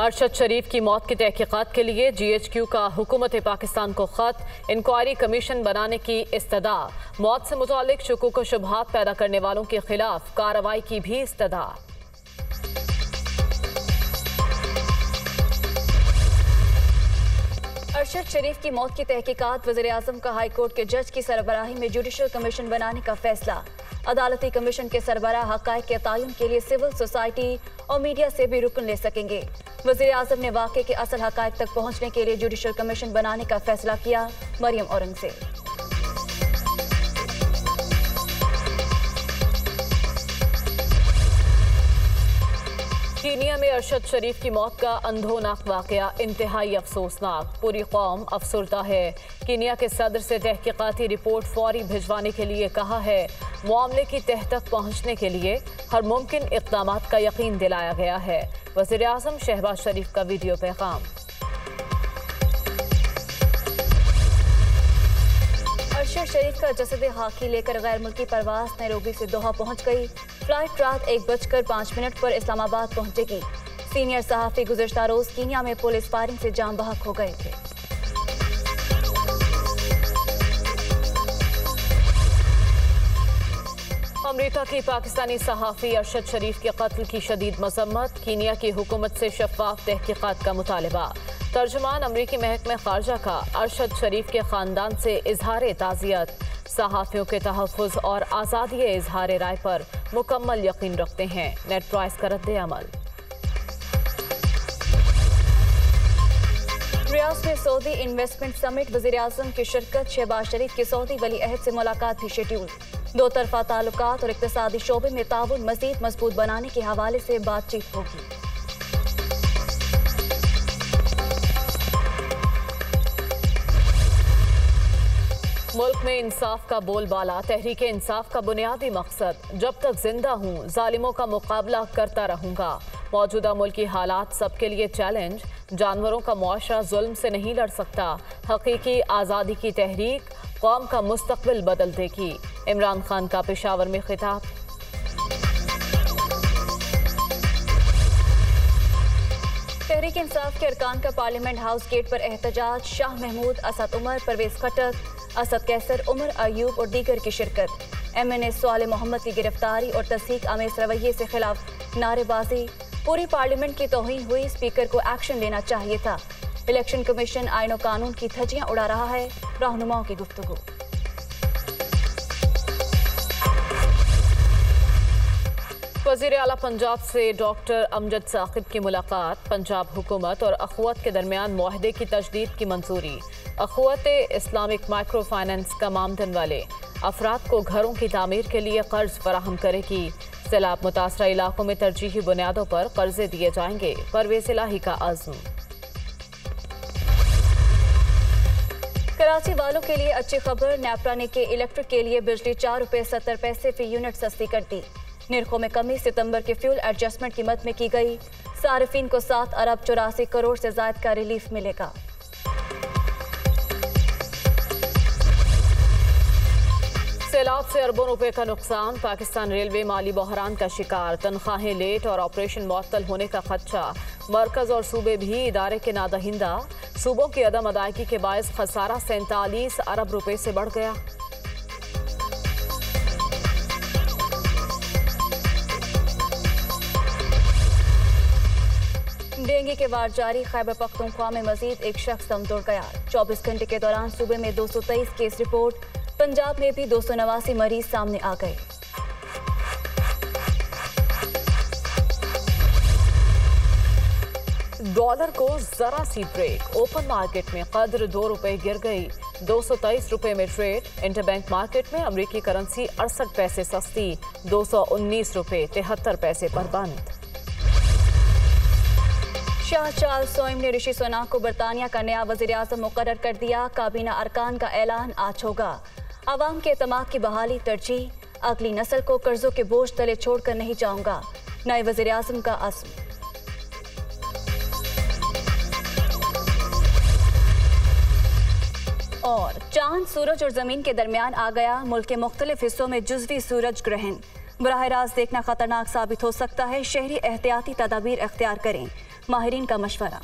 अरशद शरीफ की मौत की तहकीकात के लिए जी एच क्यू का हुकूमत पाकिस्तान को खत, इंक्वायरी कमीशन बनाने की इस्तदा। मौत से मुतल शकूक शुबहात पैदा करने वालों के खिलाफ कार्रवाई की भी इस्तदा। अरशद शरीफ की मौत की तहकीकात वजी अजम का हाईकोर्ट के जज की सरबराही में जुडिशल कमीशन बनाने का फैसला। अदालती कमीशन के सरबरा हक के तयन के लिए सिविल सोसाइटी और मीडिया से भी रुकन ले सकेंगे। वजी अजम ने वाक़े के असल हक तक पहुँचने के लिए जुडिशल कमीशन बनाने का फैसला किया, मरियम औरंगज़ेब। कीनिया में अरशद शरीफ की मौत का अंधोनाक वाक़ इंतहाई अफसोसनाक। पूरी कौम अफसरदा है। कीनिया के सदर से तहकीकती रिपोर्ट फौरी भिजवाने के लिए कहा है। मामले की तह तक पहुँचने के लिए हर मुमकिन इकदाम का यकीन दिलाया गया है। वज़ीर अजम शहबाज शरीफ का वीडियो पैगाम। अरशद शरीफ का जसद हाकी लेकर गैर मुल्की परवास नैरोबी से दोहा पहुँच गई। फ़्लाइट रात एक बजकर पाँच मिनट पर इस्लामाबाद पहुंचेगी। सीनियर सहाफ़ी गुजशत रोज कीनिया में पुलिस फायरिंग से जाम बहक हो गए थे। अमरीका की पाकिस्तानी सहाफ़ी अरशद शरीफ के कत्ल की शदीद मजम्मत, कीनिया की हुकूमत से शफाफ तहकीकत का मुतालबा। तर्जमान अमरीकी महकमे खारजा का अरशद शरीफ के ख़ानदान से इजहार ताज़ियत। सहाफ़ियों के तहफ़ और आज़ादी इजहार राय पर मुकम्मल यकीन रखते हैं। नेट प्राइस का रद्द अमल। रियाज में सऊदी इन्वेस्टमेंट समिट वजी अजम की शिरकत, शहबाज शरीफ के सऊदी वली अहद से मुलाकात भी शेड्यूल दो तरफा ताल्लुक और इकतदी शोबे में ताउन मजीद मज़बूत बनाने के हवाले से बातचीत होगी। मुल्क में इंसाफ का बोलबाला, तहरीक इंसाफ का बुनियादी मकसद। जब तक ज़िंदा हूँ ालिमों का मुकाबला करता रहूँगा। मौजूदा मुल्की हालात सबके लिए चैलेंज। जानवरों का मुआशरा जुल्म से नहीं लड़ सकता। हकीकी आज़ादी की तहरीक, कौम का मुस्तबिल बदल देगी। इमरान खान का पेशावर में खिताब। तहरीक इंसाफ के अरकान का पार्लियामेंट हाउस गेट पर एहतजाज शाह महमूद, असद उमर, परवेज खटक असद कैसर, उमर अयूब और दीगर की शिरकत। एम एन ए सवाल मोहम्मद की गिरफ्तारी और तस्दीक आमेज रवैये से खिलाफ नारेबाजी। पूरी पार्लियामेंट की तोहन हुई, स्पीकर को एक्शन लेना चाहिए था। इलेक्शन कमीशन और कानून की धज्जियाँ उड़ा रहा है, रहनुमाओं की गुफ्तु वज़ीर अला पंजाब से डॉक्टर अमजद साकिब की मुलाकात, पंजाब हुकूमत और अखवत के दरमियान माहदे की तजदीद की मंजूरी। अखवत इस्लामिक माइक्रो फाइनेंस का मामदन वाले अफराद को घरों की तमीर के लिए कर्ज फराहम करेगी। सैलाब मुतासर इलाकों में तरजीही बुनियादों पर कर्जे दिए जाएँगे। परवेज इलाही का आज़म। कराची वालों के लिए अच्छी खबर नेपरा ने के इलेक्ट्रिक के लिए बिजली चार रुपये सत्तर पैसे फ़ी यूनिट सस्ती कर दी। निरखों में कमी सितंबर के फ्यूल एडजस्टमेंट कीमत में की गई। सार्फिन को सात अरब चौरासी करोड़ से जायद का रिलीफ मिलेगा। सैलाब से अरबों रुपए का नुकसान, पाकिस्तान रेलवे माली बहरान का शिकार, तनख्वाहें लेट और ऑपरेशन मअतल होने का खदशा। मरकज और सूबे भी इदारे के नादहिंदा। सूबों की अदम अदायगी के बायस खसारा सैंतालीस अरब रुपए से बढ़ गया। डेंगू के वार जारी खैबर पख्तूनख्वा में मजीद एक शख्स दम तोड़ गया चौबीस घंटे के दौरान सूबे में दो सौ तेईस केस रिपोर्ट, पंजाब में भी दो सौ नवासी मरीज़ सामने आ गए। डॉलर को जरा सी ब्रेक। ओपन मार्केट में कदर दो रुपए गिर गई। दो सौ तेईस रुपए में ट्रेड। इंटरबैंक मार्केट में अमरीकी करेंसी अड़सठ पैसे सस्ती। दो सौ उन्नीस रुपए तिहत्तर पैसे पर बंद। शाह चार्ल्स सोइम ने ऋषि सोनाक को बरतानिया का नया वज़ीर अजम मुकर कर दिया। काबीना अरकान का ऐलान आज होगा। आवाम के अतमाद की बहाली तरजीह। अगली नस्ल को कर्जों के बोझ तले छोड़कर नहीं जाऊँगा। नए वज़ीर अजम का अज़म और चाँद, सूरज और ज़मीन के दरमियान आ गया मुल्क के मुख्तलिफ़ हिस्सों में जुजवी सूरज ग्रहण। बरह रास्त देखना खतरनाक साबित हो सकता है। शहरी एहतियाती तदाबीर अख्तियार करें। माहरीन का मशवरा।